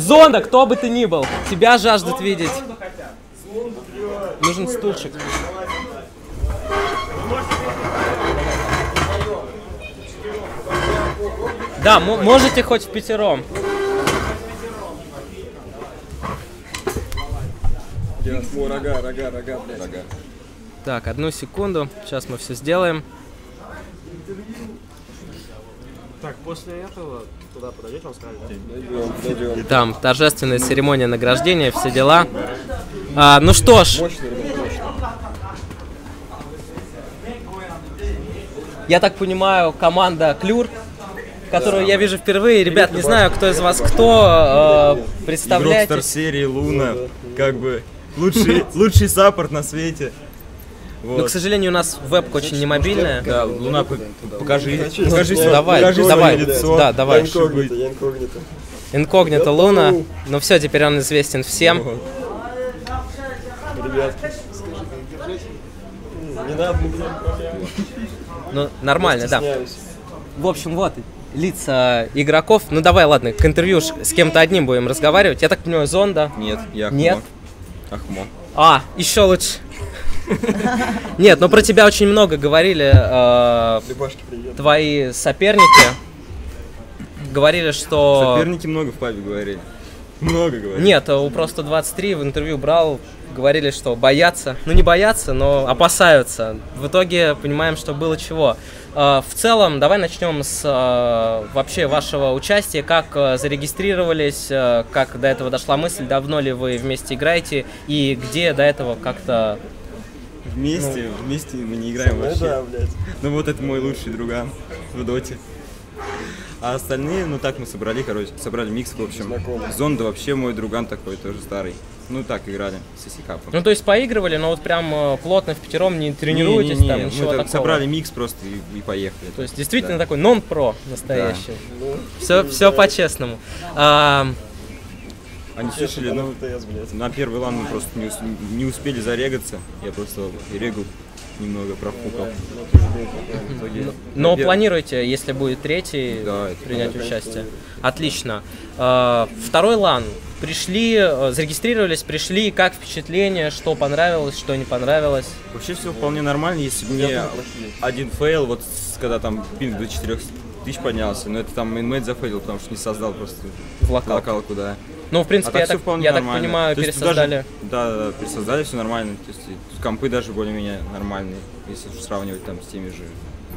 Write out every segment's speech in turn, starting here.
Зонда, кто бы ты ни был, тебя жаждут видеть. Нужен стульчик. Да, мо- можете хоть в пятером. О, рога, рога, рога, блядь. Рога. Так, одну секунду. Сейчас мы все сделаем. Так, после этого туда подойдете, он скажет, да? Там торжественная церемония награждения, все дела. А, ну что ж, я так понимаю, команда Клюр, которую я вижу впервые. Ребят, не знаю, кто из вас кто. э, Игрок представляете? Стар серии Луна, как бы лучший, лучший саппорт на свете. Но, Вот. к сожалению, у нас вебка очень не мобильная. Да, Луна, по- покажи, покажи, свое- давай, покажи давай. лицо. Да, давай. Я инкогнито, инкогнито. Инкогнито Луна. Ну все, теперь он известен всем. Вот. Ребятки, скажи, как держать? М, Не надо. Ну, нормально, да. В общем, вот лица игроков. Ну давай, ладно, к интервью с кем-то одним будем разговаривать. Я так понимаю, Зонда. Нет, я Ахмо. Нет. Ахмо. А, еще лучше. Нет, ну про тебя очень много говорили э, твои соперники. Говорили, что... Соперники много в пабе говорили. Много говорили. Нет, у просто 23 в интервью брал, говорили, что боятся. Ну не боятся, но опасаются. В итоге понимаем, что было чего. Э, В целом, давай начнем с э, вообще вашего участия. Как э, зарегистрировались, э, как до этого дошла мысль, давно ли вы вместе играете и где до этого как-то... Вместе, вместе мы не играем Ну вообще. да, блядь. Ну вот это мой лучший друган в доте. А остальные, ну так мы собрали, короче, собрали микс, в общем. Знакомые. Зонда вообще мой друган такой, тоже старый. Ну так играли с Исикапом. Ну то есть поигрывали, но вот прям э, плотно в пятером не тренируетесь Не-не-не, там, мы ничего там такого. собрали микс просто и, и поехали. То есть действительно Да. такой нон-про настоящий. Ну, Все, все по-честному. А, Они слышали, ну, на первый лан мы просто не, не успели зарегаться. Я просто регал немного профукал. Но Пер- планируете, если будет третий, Да, принять участие? Отлично. А, Второй лан. Пришли, э, зарегистрировались, пришли, как впечатление, что понравилось, что не понравилось? Вообще все вполне нормально, если бы мне один фейл, вот когда там пинг до 4 тысяч поднялся, но это там мейнмейт зафейлил, потому что не создал просто В локал. локалку, да. Ну, в принципе, а я, так, я так понимаю, То пересоздали. даже- да, да, да, пересоздали, все нормально. То есть компы даже более-менее нормальные, если сравнивать там с теми же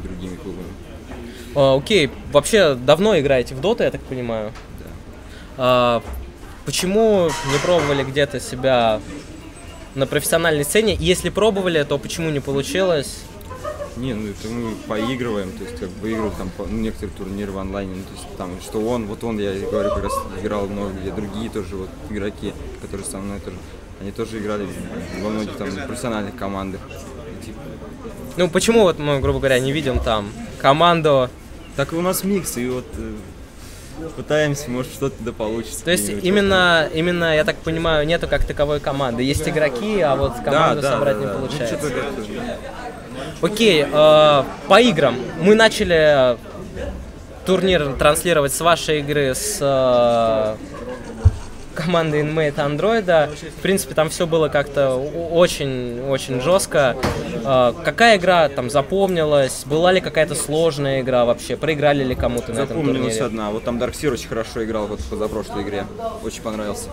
другими клубами. А, окей, вообще давно играете в доту, я так понимаю? Да. А, почему не пробовали где-то себя на профессиональной сцене? Если пробовали, то почему не получилось? Не, ну это мы поигрываем, то есть как бы выигрывали там по- ну, некоторые турниры в онлайне, ну то есть там что он, вот он, я говорю, как раз играл много где, другие тоже вот игроки, которые со мной тоже, они тоже играли во многих там профессиональных командах. И, типа, Ну, почему вот мы, грубо говоря, не видим там команду? так у нас микс, и вот э, пытаемся, может что-то да получится. То есть именно, именно, я так понимаю, нету как таковой команды. Есть игроки, а вот Да, команду да, собрать да, не да. Ну, получается. как-то- Окей, э, по играм. Мы начали э, турнир транслировать с вашей игры с э, командой Inmate Андроида. В принципе, там все было как-то очень-очень жестко. Э, какая игра там запомнилась? Была ли какая-то сложная игра вообще? Проиграли ли кому-то на этом Запомнилась турнире? одна. Вот там Darkseer очень хорошо играл вот в позапрошлой игре. Очень понравился.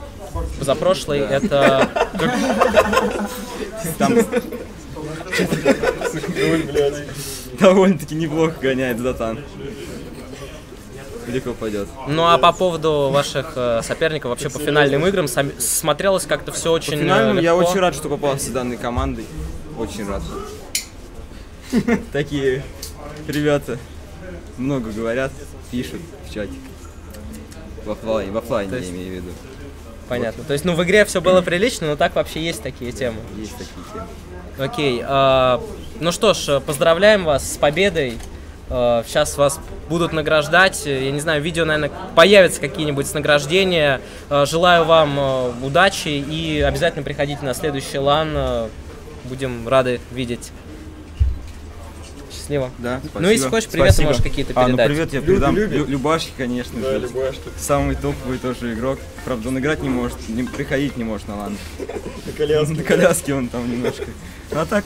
Позапрошлый это... Там. Довольно-таки неплохо гоняет Затан. Далеко пойдет. Ну а по поводу ваших э, соперников, вообще по финальным играм, смотрелось как-то все По очень э, финальному я очень рад, что попался с данной командой. Очень рад. Такие ребята много говорят, пишут в чате. В офлайне, в офлайне я имею в виду. Понятно. То есть, ну, в игре все было прилично, но так вообще есть такие темы. Есть такие темы. Окей. а, ну что ж, поздравляем вас с победой. сейчас вас будут награждать. Я не знаю, видео, наверное, появятся какие-нибудь с награждения. А, желаю вам удачи и обязательно приходите на следующий лан. Будем рады видеть. Счастливо. Да, Ну, если спасибо. хочешь, привет Спасибо. можешь какие-то А, ну передать. привет я Люди передам любят. Лю- Любашке, конечно Да, же. любая штука. Самый топовый тоже игрок. Правда, он играть не может, не приходить не может на лан. На коляске. На коляске он там немножко. Ну, а так,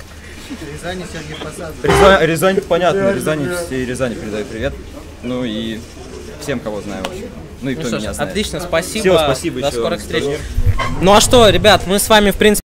Рязани Сергей Посад. Рязань, Рязань понятно, Рязани, всей Рязани передаю привет. Ну и всем, кого знаю вообще. Ну и Ну кто что ж, меня знает. отлично, спасибо. Всё, спасибо До еще скорых раз. встреч. Ну а что, ребят, мы с вами, в принципе,